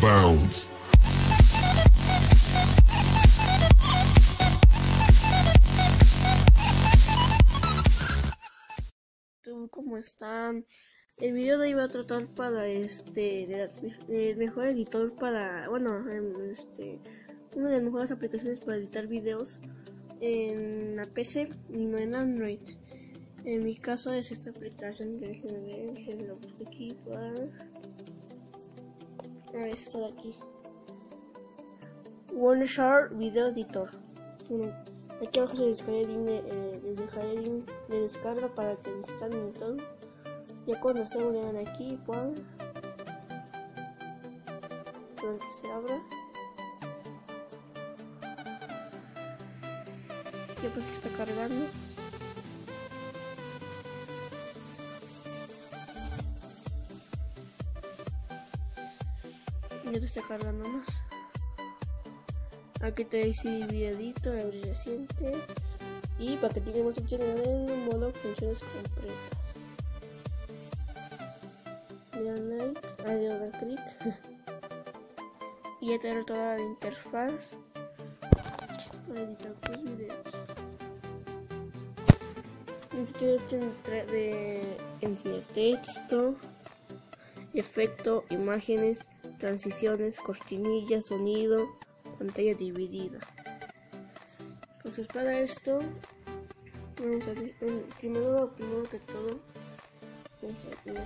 Bounce. ¿Cómo están? El video de hoy va a tratar para este el mejor editor para bueno em, este una de las mejores aplicaciones para editar videos en la PC y no en Android. En mi caso es esta aplicación que déjenme ver, déjenme lo ah, esta de aquí. OneShare Video Editor. Aquí abajo se les dejaré el link de, eh, les dejaré el link de descarga para que instalen y todo. Ya cuando estén vean aquí, puedan que se abra. Ya pues que está cargando. Ya te está cargando más. Aquí te dice videito, abrir reciente. Y para que tenga más opciones en modo funciones completas. Le dan like, ah, le dan clic. y ya te toda la interfaz para editar tus videos. Este de enseñar texto, efecto, imágenes, transiciones, cortinillas, sonido, pantalla dividida. Entonces para esto, vamos a primero, primero que todo, vamos a poner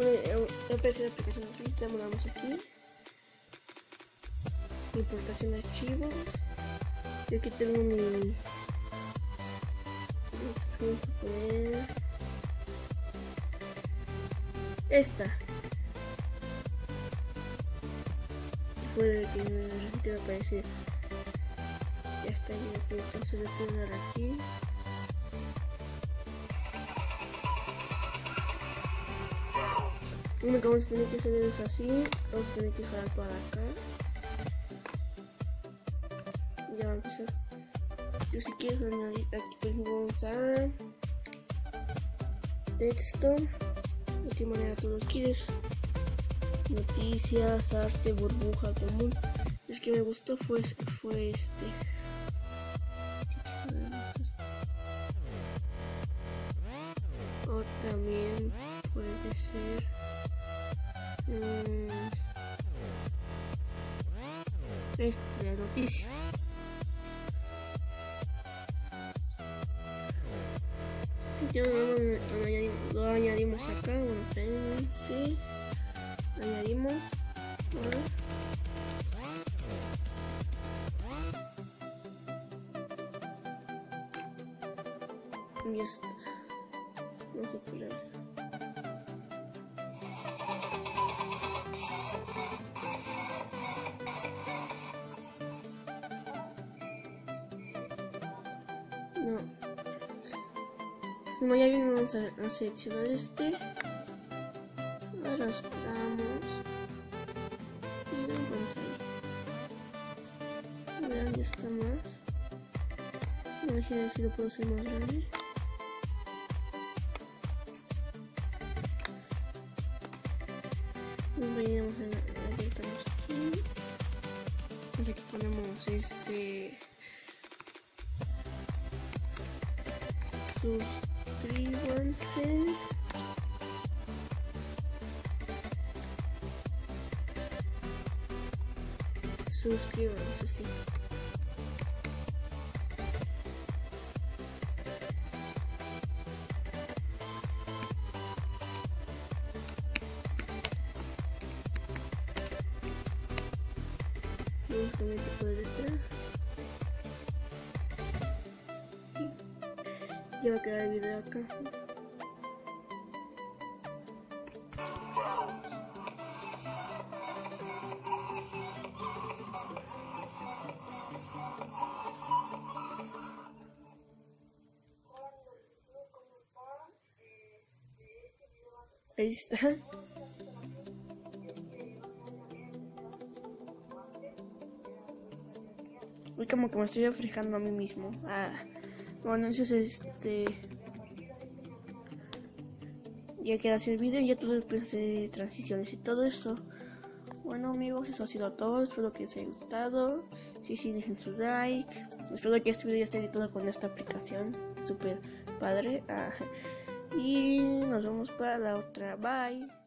Bueno, aparece la aplicación así, terminamos aquí. Importación de archivos. Yo aquí tengo mi. Vamos a poner. Esta. Fue de que me aparece. Ya está ahí, entonces le puedo dar aquí. Vamos a tener que hacer es así. Vamos a tener que jalar para acá. Ya va a empezar. Yo si quieres añadir aquí pues vamos a texto. De qué manera tú lo quieres. Noticias, arte, burbuja, común. El que me gustó fue, fue este. O también puede ser este, de noticias. Yo lo, añadimos, acá, sí, añadimos, y ya está. Poner. Como ya vimos, vamos a, seleccionar este. Arrastramos. Y lo vamos ahí. Vean, ya está más. Imagínense si lo puedo hacer más grande. Venimos a la, aquí. Así que ponemos este. sus suscríbanse. Suscríbanse, sí. Vamos a detrás. Ya va a quedar el video acá. Ahí está. Uy, como que me estoy reflejando a mí mismo. Ah, bueno, entonces este. Ya queda hacer video, ya todo el transiciones y todo esto. Bueno amigos, eso ha sido todo. Espero que les haya gustado. Si sí, dejen su like. Espero que este video ya esté editado con esta aplicación. Super padre. Ah, y nos vemos para la otra. Bye.